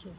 Okay.